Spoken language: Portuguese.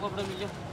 cobra milho.